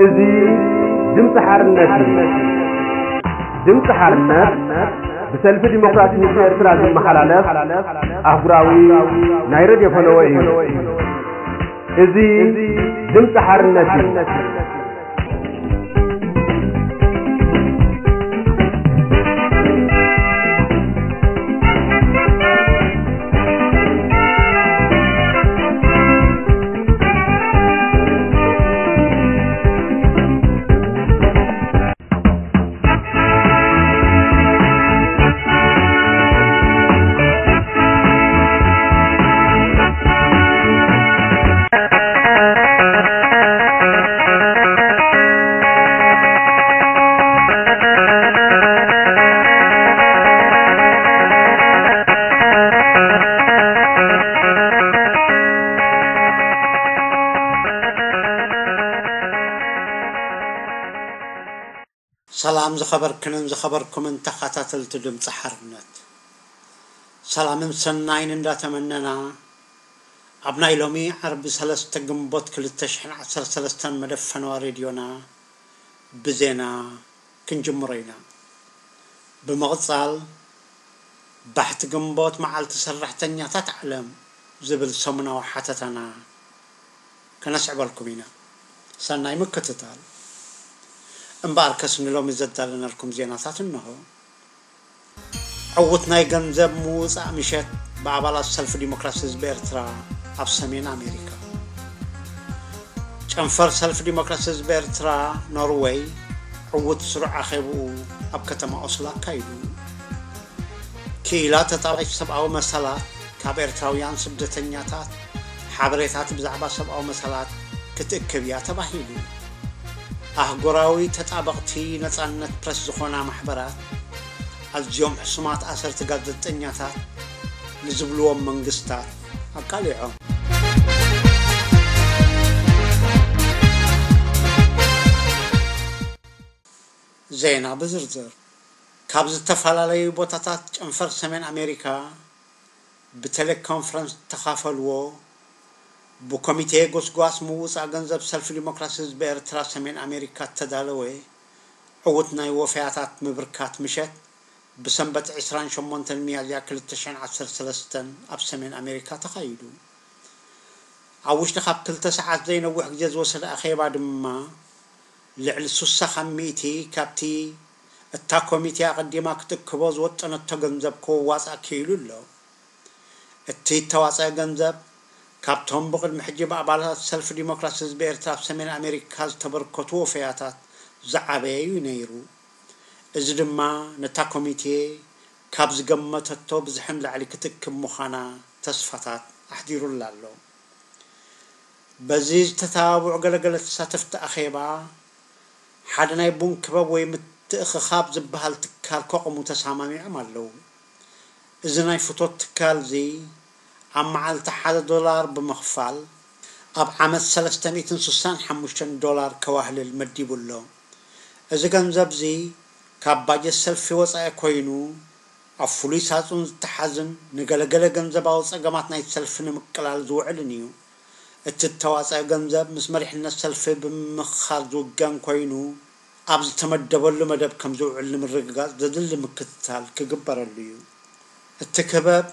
إذي دمت حارنة دمت حارنة بسلف ديمقراطي نسمى إرسل عزي المحلالف أهبراوي نايرد يفلوه إذي دمت حارنة دمت حارنة سلام زخبر كنم زخبر كمن تخطات التدم تحرنت سلام سنين اندا تمننا ابنا يلومي عرب سلس تقنبوت كل التشحن عصر سلستان مدفن واريديونا بزينا كنجمرينا بمغصال بحت قنبوت مع التسرح تنيا تتعلم زبل سمنا وحتتنا كنسعب لكمينا سنين مكتتال እምበኣርከስ ንሎሚ ዘዳለነልኩም ዜናታት እንሆ ዕውት ናይ ገንዘብ ምውፃእ ምሸት ብኣባላት ሰልፊ ዲሞክራሲ ህዝቢ ኤርትራ ኣብ ሰሜን ኣሜሪካ ጨንፈር ሰልፊ ዲሞክራሲ ህዝቢ ኤርትራ ኖርዌይ ዕውት ስሩዕ ኣኼብኡ ኣብ ከተማ ኦስሎ ኣካይዱ ክኢላ ተጣባይ ሰብኣዊ መሰላት ካብ ኤርትራውያን ስደተኛታት ሓበሬታት ብዛዕባ ሰብኣዊ መሰላት ክትእክብ እያ ተባሂሉ ኣህጎራዊ ተጣበቕቲ ነፃነት ፕረስ ዝኾና ማሕበራት ኣዝዮም ሕሱማት ኣሰርቲ ጋዜጠኛታት ንዝብልዎም መንግስታት ኣቃሊዖም ዜና ብዝርዝር ካብ ዝተፈላለዩ ቦታታት ጨንፈር ሰሜን ኣሜሪካ ብቴሌኮንፈረንስ ተኻፈልዎ بكوميتي غسغاس موسع ገንዘብ ሰልፍ ዲሞክራሲ ህዝብ ኤርትራ ሰሜን አሜሪካ ተዳለወ ዕውት ናይ ወፍያታት ምብርካት ምሸት ብሰንበት 28 ሚያዝያ 2013 ኣብ ሰሜን ኣሜሪካ ተኻይዱ ኣብ ውሽጢ ካብ ክልተ ሰዓት ዘይነዊሕ ግዜ ዝወሰደ ኣኼባ ድማ ልዕሊ 60 ሚእቲ ካብቲ እታ ኮሚቴ ኣቐዲማ ክትክቦ ዝወጠነቶ ገንዘብ ክዋፃእ ክኢሉ ኣሎ እቲ ተዋፀአ ገንዘብ ካብቶም ብቅድሚ ሕጂ ብኣባላት ሰልፊ ዲሞክራሲ ህዝቢ ኤርትራ ኣብ ሰሜን ኣሜሪካ ዝተበርከቱ ወፈያታት ዝዓበየ እዩ ነይሩ እዚ ድማ ነታ ኮሚቴ ካብ ዝገመተቶ ብዝሕን ላዕሊ ክትክብ ምዃና ተስፋታት ኣሕዲሩላ ኣሎ በዚ ዝተተባብዑ ገለገለ ተሳተፍቲ ኣኼባ ሓደ ናይ ቡን ክበብ ወይ ምትእኽኻብ ዝበሃል ትካል ከቕሙ ተሰማሚዖም ኣለው እዚ ናይ ፍቶት ትካል እዚ ኣብ መዓልቲ ሓደ ዶላር ብምኽፋል ኣብ ዓመት 365 ዶላር ከዋህልል መዲቡ ኣሎ እዚ ገንዘብ እዚ ካብ ባጀት ሰልፊ ወፃኢ ኮይኑ ኣብ ፍሉይ ሳፁን ዝተሓዝን ንገለገለ ገንዘባዊ ፀገማት ናይቲ ሰልፊ ንምቅላል ዝውዕልን እዩ እቲ እተዋፅአ ገንዘብ ምስ መሪሕነት ሰልፊ ብምምኻር ዝውገን ኮይኑ ኣብ ዝተመደበሉ መደብ ከም ዝውዕል ንምርግጋፅ ዘድሊ ምክትታል ክግበረሉ እዩ እቲ ክበብ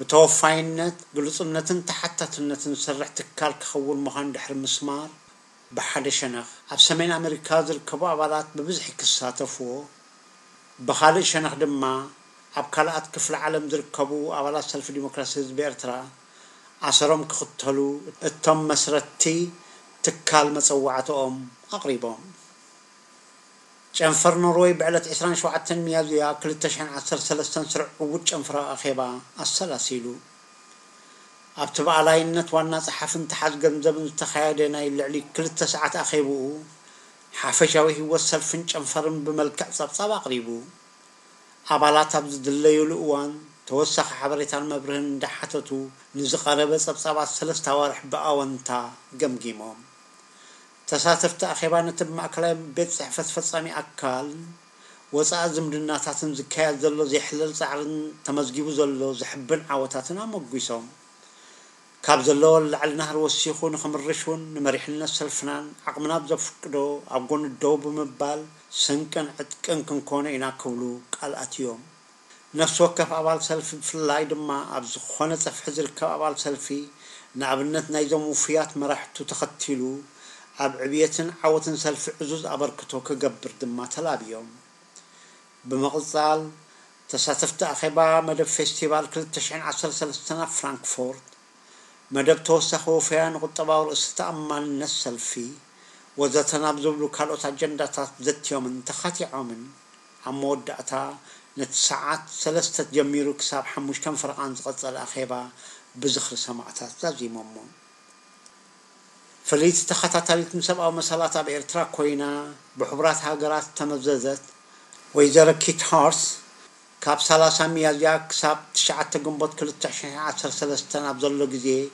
بتوفاينت بلطنت تحت تنت نسرح تكال كخول مهان دحر مسمار بحد شنخ اب سمين امريكا ذل كبو عبادات ببزح كساتفو بحد شنخ دما اب كالات كفل عالم ذل كبو عبادات سلف ديمقراسي بيرترا عصرهم كختلو التم مسرتي تكال مسوعتهم اقريبهم چنفر نروي بعلت عشرين شو عتن ميازيا كل تشحن عشر ثلاثة سرع وش چنفر أخيبا أصلا سيلو أبتبع على النت وانا صحفن تحت جنزب التخيادنا اللي علي كل تسعة أخيبو حافشا وهي وصل فين چنفر بملكة سبسابا قريبو أبالات أبز دليو لقوان توسخ حبريت المبرهن دحتتو نزقربة سبسابا ثلاثة وارح بأوانتا جمجيموم جم. تساتفت أخيبانة بمأكلة بيت صحفة فصامي أكال وصا زمدنا تاتن زكايا زلو زي حلل سعرن تمزجيبو زلو زي حبن عواتاتنا مقويسوم كاب زلو على النهر وسيخو نخمرشون نمريحلنا سلفنان عقمنا بزفكدو عقون الدوب مبال سنكن عتكن كنكون إنا كولو قال أتيوم نفس وكف أبال سلفي في ما أبزخونة تفحزر كف أبال سلفي نعبنتنا إذا موفيات مرحتو تختلو اب عبيتن عوتن سلف عزوز ابر كتوك قبر دما تلابيوم بمغزال تساتفت اخيبا مدب فيستيبال كل تشعين عشر سلسلسنا فرانكفورت مدب توسخو فيان غطباور استا امان نسل في وزتنا بزبلو كالو تاجندا تات يومن تخاتي عومن عمود داتا نتساعات سلسلت جميرو كساب حموش كان فرقان زغطل اخيبا بزخر سماعتات تازي مومون فليت تخطاتلت مسبا مسلاتا بإرترا كوينا بحبرات هاقرات تمززت ويزارة كيت هارس كاب سلاسة ميالية كساب تشعة تقنبوت كل التحشيح عصر سلستان أبزل لقزي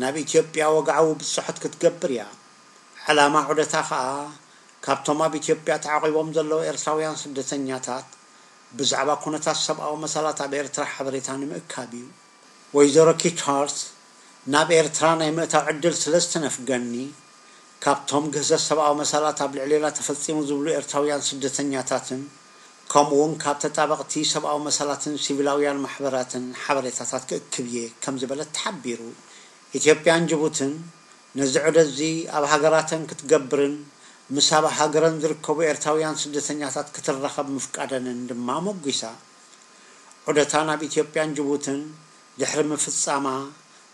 ناب إتيوبيا وقعو بالصحة كتقبريا على ما عودة تخاء كاب توما بإتيوبيا تعاقي ومزلو إرساويان سدتنياتات بزعبا كونتا سبا مسلاتا بإرترا حبريتان مكابيو ويزارة كيت هارس ናብ ኤርትራ ናይ ምእታው ዕድል ስለ ዝተነፍገኒ ካብቶም ግህዘት ሰብኣዊ መሰላት ኣብ ልዕሊ ተፈፂሙ ዝብሉ ኤርትራውያን ስደተኛታትን ከምኡ ውን ካብ ተጣበቕቲ ሰብኣዊ መሰላትን ሲቪላውያን ማሕበራትን ሓበሬታታት ክእክብ እየ ከም ዝበለ ተሓቢሩ ኢትዮጵያን ጅቡትን ነዚ ዕደ እዚ ኣብ ሃገራተን ክትገብርን ምስ ኣብ ሃገረን ዝርከቡ ኤርትራውያን ስደተኛታት ክትራኸብ ምፍቃደንን ድማ መጒሳ ዑደታ ናብ ኢትዮጵያን ጅቡትን ድሕሪ ምፍፃማ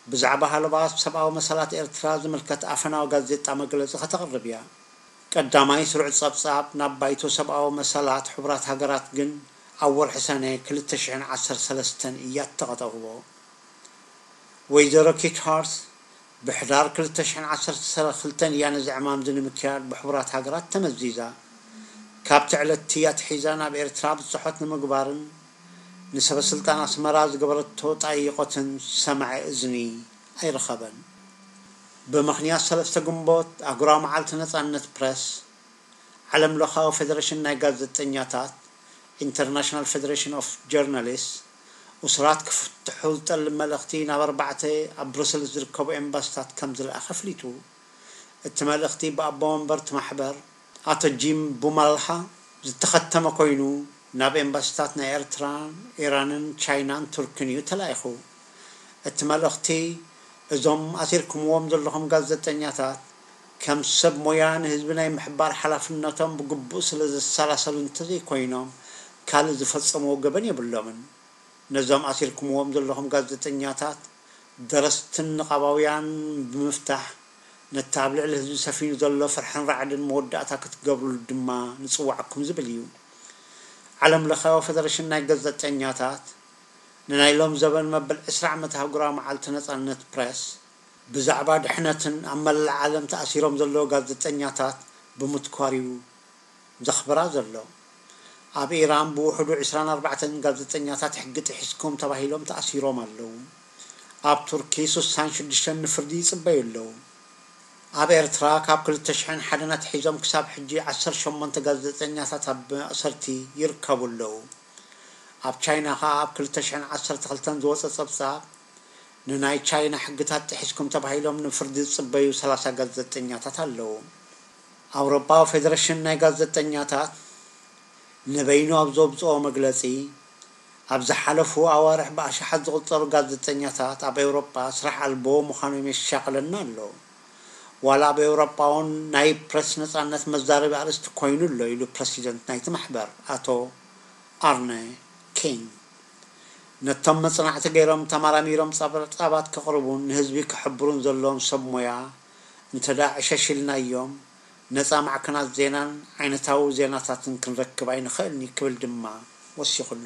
بزعبها هالباس بسبعه مسالات ارتراز ملكت افنا وغزيت امغلز خطغرب يا قدامي سرع صبصاب نبايتو سبعه مسالات حبرات هاجرات جن اول حسنه كل تشعن عشر سلستن ايات تغطغبو ويزرو كيك هارت بحرار كل تشحن عشر سلة خلتن زعمام دون مكيان بحبرات هاجرات تمزيزا كابت على حيزانا بإرتراب الصحوت المقبارن نسب السلطان أسمراز قبرت توت عيقوت سمع إذني أي رخبا بمخنيا سلف تقنبوت أقرام عالتنا تانت برس علم لخا وفيدريشن نايقاد التنياتات International Federation of Journalists وصرات كفتحول تل ملاختين أربعتي أبرسل زركوب إمباستات كمزل أخفليتو التمالختي بأبو أنبرت محبر أتجيم بمالحة زتختم كوينو ناب امباستاتنا ايرتران ايرانن تشاينان تركنيو تلايخو اتمالختي ازوم اثيركم وام دلهم قال زتنياتات كم سب مويان هزبنا يمحبار حلافنتهم بقبوس لز السلاسل انتزي كوينوم قال زفتصمو قبن يبلومن نزوم اثيركم وام دلهم قال زتنياتات درستن قباويان بمفتاح نتابع الهزو سفين زلو فرحن رعد المودة اتاكت قبل الدماء نصوعكم زبليون علم لخوا فدرش الناي قزة تنياتات ننايلوم لهم زبن ما بالإسرع متها قرام على تنت النت بريس بزعبا دحنة أما العالم تأثيرهم زلو قزة تنياتات بمتكواريو زخبرا زلو أب إيران بوحد وعشران أربعة قزة تنياتات حق تحسكم تباهي لهم تأثيرهم اللوم أب تركي سوسان شدشان نفرديس بيلوم ኣብ ኤርትራ ካብ 2ልተሽሕን ሓደናት ሒዞም ክሳብ ሕጂ 1 18 ጋዜጠኛታት ኣብ ማእሰርቲ ይርከቡ ኣለዉ ኣብ ቻይና ከዓ ኣብ 2ልተሽሕን 1 212 ዝወፀ ፀብጻብ ንናይ ቻይና ሕግታት ጥሒስኩም ተባሂሎም ንፍርዲ ዝፅበዩ 30 ጋዜጠኛታት ኣለዉ ኣውሮፓዊ ፌደሬሽን ናይ ጋዜጠኛታት ንበይኑ ኣብ ዘብፅኦ መግለፂ ኣብ ዝሓለፉ ኣዋርሕ ብኣሸሓት ዝቕፀሩ ጋዜጠኛታት ኣብ ኤውሮፓ ስራሕ ኣልቦ ምዃኖም የሻቅለና ኣለዉ ዋላ ብኤውሮጳውን ናይ ፕረስ ነፃነት መዛረቢ ኣርእስቲ ኮይኑ ኣሎ ኢሉ ፕረሲደንት ናይቲ ማሕበር ኣቶ ኣርነ ኪንግ ነቶም መፅናዕቲ ገይሮም ተመራሚሮም ፀብፃባት ከቕርቡን ንህዝቢ ክሕብሩን ዘለዎም ሰብ ሞያ እንተዳ ዕሸሽልናዮም ነፃ ማዕከናት ዜናን ዓይነታዊ ዜናታትን ክንረክብ ኣይንኽእልኒ ክብል ድማ ወሲኹሉ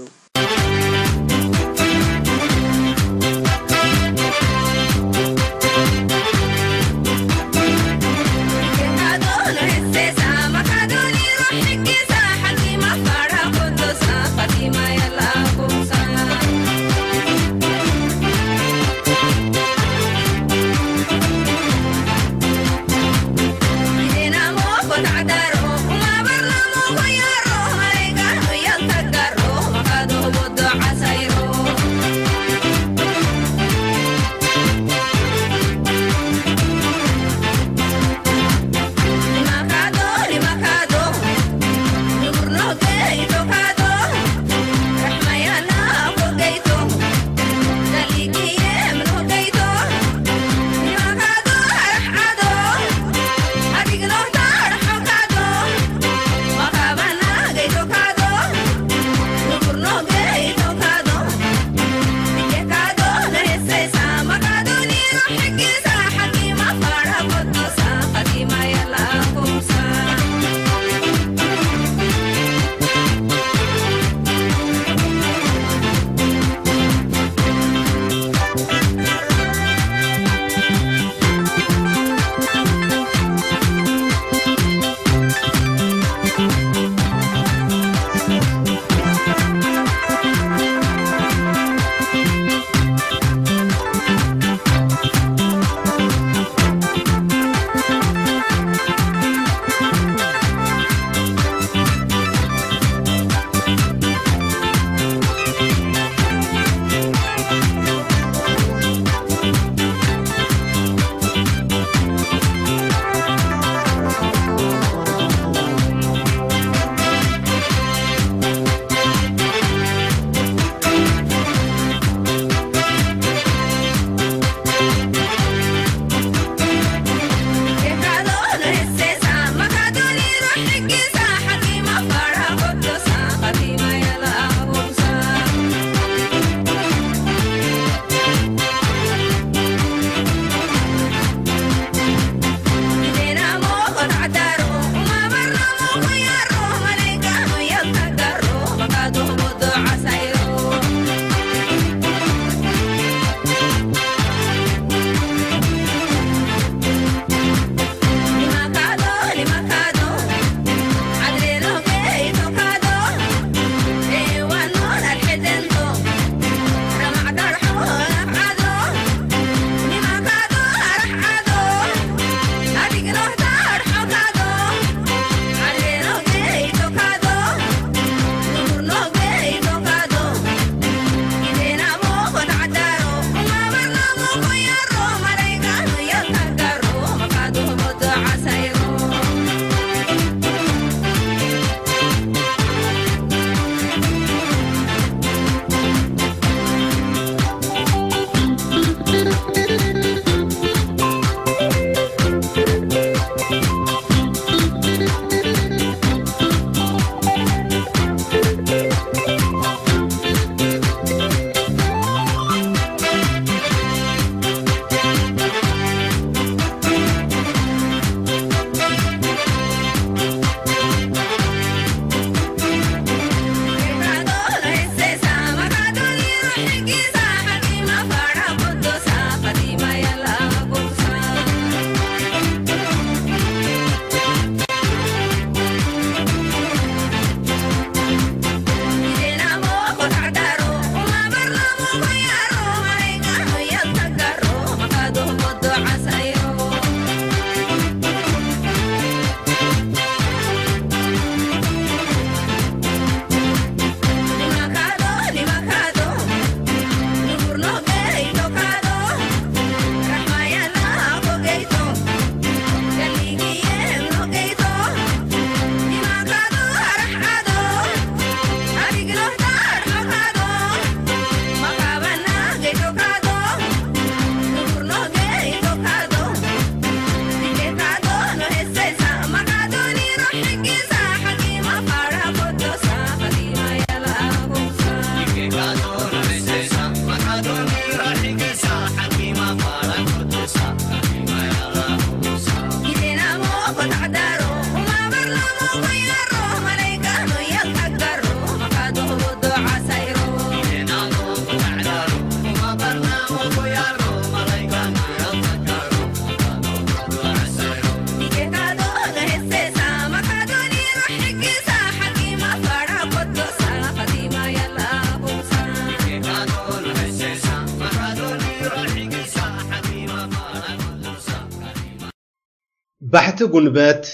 ባሕቲ ጉንበት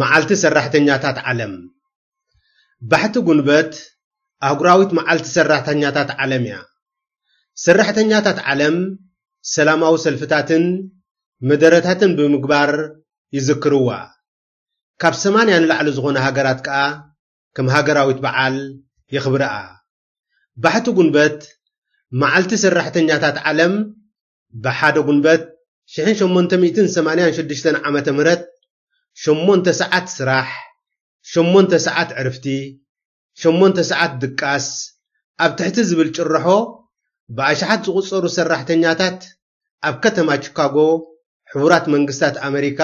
መዓልቲ ሰራሕተኛታት ዓለም ባሕቲ ጉንበት ኣህጉራዊት መዓልቲ ሰራሕተኛታት ዓለም እያ ሰራሕተኛታት ዓለም ሰላማዊ ሰልፍታትን መደረታትን ብምግባር ይዝክርዋ ካብ ሰማንያ ንላዕሊ ዝኾነ ሃገራት ከዓ ከም ሃገራዊት በዓል ይኽብርኣ ባሕቲ ጉንበት መዓልቲ ሰራሕተኛታት ዓለም ብሓደ ጉንበት 1886 ዓ ም ሽሙንተ ሰዓት ስራሕ ሽሙንተ ሰዓት ዕርፍቲ ሸሞንተ ሰዓት ድቃስ ኣብ ትሕቲ ዝብል ጭርሖ ብኣሽሓት ዝቑፀሩ ሰራሕተኛታት ኣብ ከተማ ቺካጎ ሕቡራት መንግስታት ኣሜሪካ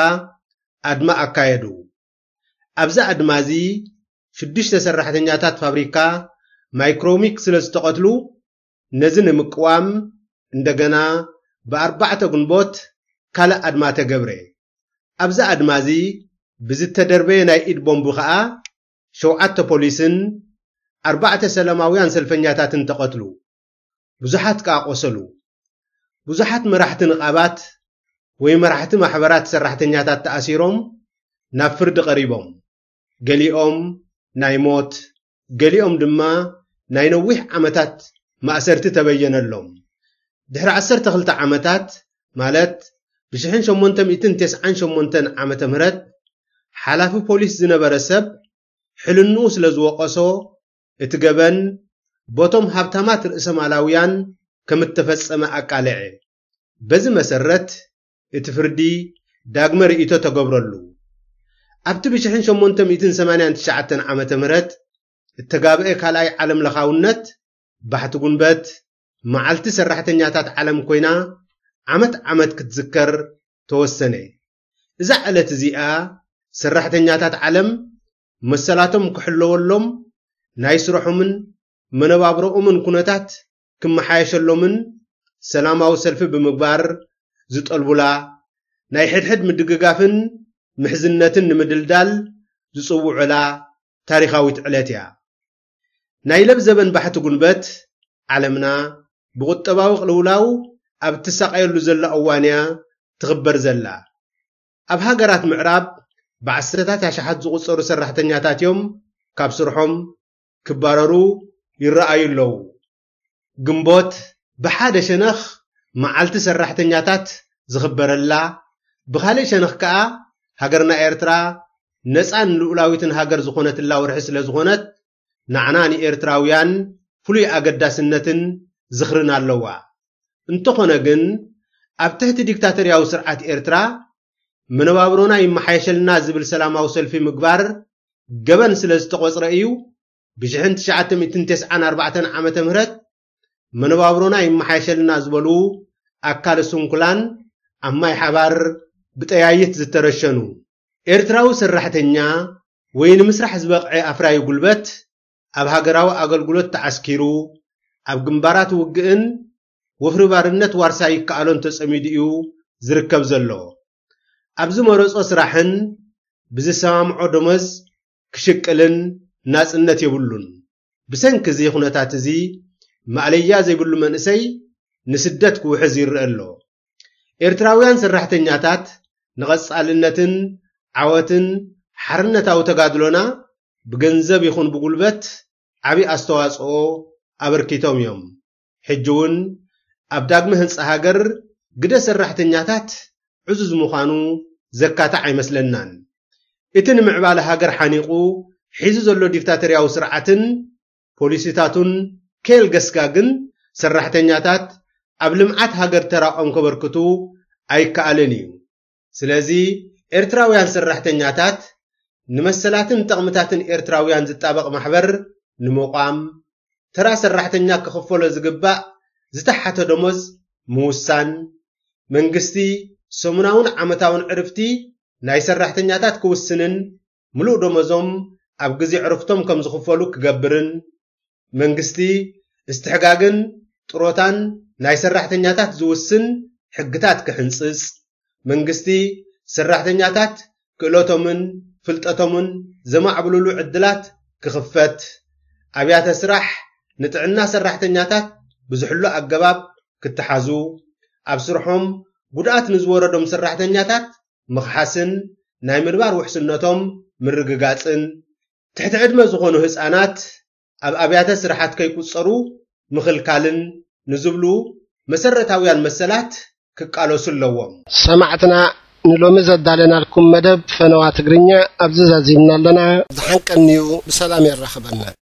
ኣድማ ኣካየዱ ኣብዚ ኣድማ እዚ ሽዱሽተ ሰራሕተኛታት ፋብሪካ ማይክሮሚክ ስለ ዝተቐትሉ ነዚ ንምቅዋም እንደገና ብኣርባዕተ ጉንቦት ካልእ ኣድማ ተገብረ ኣብዚ ኣድማ እዚ بزت دربي ناي إد بومبو خاء شو عت بوليسن أربعة سلاماويان سلامويان سلفنياتا بزحات كا كاقوسلو بزحات مرحت نقابات وي مرحت محبرات سرحتنياتا تأسيروم نفرد قريبوم قلي أم ناي موت قلي أم دما ناي نويح عمتات ما أسرت تبين اللوم دهر عسر تخلت عمتات مالت بشحن شمونتم إتن تسعن شمونتن عمتم رد ሓላፊ ፖሊስ ዝነበረ ሰብ ሕልኑ ስለ ዝወቐሶ እቲ ገበን ቦቶም ሃብታማት ርእሰ ማላውያን ከም እተፈጸመ ኣቃልዐ በዚ መሰረት እቲ ፍርዲ ዳግመ ርእቶ ተገብረሉ ኣብቲ ብ1889 ዓ ም እተጋብአ ካልኣይ ዓለም ለኻውነት ባሕቲ ጉንበት መዓልቲ ሰራሕተኛታት ዓለም ኮይና ዓመት ዓመት ክትዝከር ተወሰነ እዛ ዕለት እዚኣ ሰራሕተኛታት ዓለም መሰላቶም ክሕለወሎም ናይ ስርሖምን መነባብሮኦምን ኩነታት ክመሓየሸሎምን ሰላማዊ ሰልፊ ብምግባር ዝጠልቡላ ናይ ሕድሕድ ምድግጋፍን ምሕዝነትን ንምድልዳል ዝጽውዑላ ታሪኻዊት ዕለት እያ ናይ ለብ ዘበን ባሕቲ ጉንበት ዓለምና ብቁጠባዊ ቕልውላው ኣብ እትሳቀየሉ ዘላ እዋንያ ትኽበር ዘላ ኣብ ሃገራት ምዕራብ ብዓስርታት ያሸሓት ዝቑፀሩ ሰራሕተኛታት እዮም ካብ ስርሖም ክባረሩ ይረኣዩ ኣለዉ ግንቦት ብሓደ ሸነኽ መዓልቲ ሰራሕተኛታት ዝኽበረላ ብኻልእ ሸነኽ ከዓ ሃገርና ኤርትራ ነፃን ልኡላዊትን ሃገር ዝኾነትላ ውርሒ ስለ ዝኾነት ንዓና ንኤርትራውያን ፍሉይ ኣገዳስነትን ዝኽርን ኣለዋ እንተኾነ ግን ኣብ ትሕቲ ዲክታተርያዊ ስርዓት ኤርትራ መነባብሮና ይመሓየሸልና ዝብል ሰላማዊ ሰልፊ ምግባር ገበን ስለ ዝተቆፅረ እዩ ብ1994 ዓመተ ምህረት መነባብሮና ይመሓየሸልና ዝበሉ ኣካል ስንኩላን ኣብ ማይ ሓባር ብጠያይት ዝተረሸኑ ኤርትራዊ ሰራሕተኛ ወይ ንምስራሕ ዝበቕዐ ኣፍራይ ጉልበት ኣብ ሃገራዊ ኣገልግሎት ተዓስኪሩ ኣብ ግንባራት ውግእን ወፍሪ ባርነት ዋርሳ ይከኣሎን ተጸሚዱ እዩ ዝርከብ ዘሎ ኣብዚ መረፆ ስራሕን ብዝሰማምዖ ደመዝ ክሽቅልን ናጽነት የብሉን ብሰንኪ እዚ ኩነታት እዚ ማዕለያ ዘይብሉ መንእሰይ ንስደት ክውሕዝ ይርአ ኣሎ ኤርትራውያን ሰራሕተኛታት ንቐጻልነትን ዓወትን ሓርነታዊ ተጋድሎና ብገንዘብ ይኹን ብጉልበት ዓብዪ ኣስተዋጽኦ ኣበርኪቶም እዮም ሕጂ እውን ኣብ ዳግሚ ህንፃ ሃገር ግደ ሰራሕተኛታት ዕዙዝ ምዃኑ ዘካታ ኣይመስለናን እቲ ንምዕባለ ሃገር ሓኒቑ ሒዙ ዘሎ ዲክታተርያዊ ስርዓትን ፖሊሲታቱን ከየል ገስጋግን ሰራሕተኛታት ኣብ ልምዓት ሃገር ተራኦም ከበርክቱ ኣይከኣልን እዩ ስለዚ ኤርትራውያን ሰራሕተኛታት ንመሰላትን ጠቕምታትን ኤርትራውያን ዝጣበቕ ማሕበር ንምቋም ተራ ሰራሕተኛ ክኽፈሎ ዝግባእ ዝተሓተ ደሞዝ ምውሳን መንግስቲ ሰሙናውን ዓመታውን ዕርፍቲ ናይ ሰራሕተኛታት ክውስንን ምሉእ ደመዞም ኣብ ግዜ ዕርፍቶም ከም ዝኽፈሉ ክገብርን መንግስቲ እስትሕጋግን ጥሮታን ናይ ሰራሕተኛታት ዝውስን ሕግታት ክሕንፅፅ መንግስቲ ሰራሕተኛታት ክእለቶምን ፍልጠቶምን ዘማዕብልሉ ዕድላት ክኽፈት ኣብያተ ስራሕ ንጥዕና ሰራሕተኛታት ብዝሕሉ ኣገባብ ክትሓዙ ኣብ ስርሖም ጉድኣት ንዝወረዶም ሰራሕተኛታት ምክሓስን ናይ ምንባር ውሕስነቶም ምርግጋፅን ትሕቲ ዕድመ ዝኾኑ ህፃናት ኣብ ኣብያተ ስራሓት ከይቁፀሩ ምኽልካልን ንዝብሉ መሰረታውያን መሰላት ክቃለሱ ኣለዎም ሰማዕትና ንሎሚ ዘዳለናልኩም መደብ ፈነዋ ትግርኛ ኣብዚ ዛዚብና ኣለና ዝሓንቀኒዩ ብሰላም የራኸበና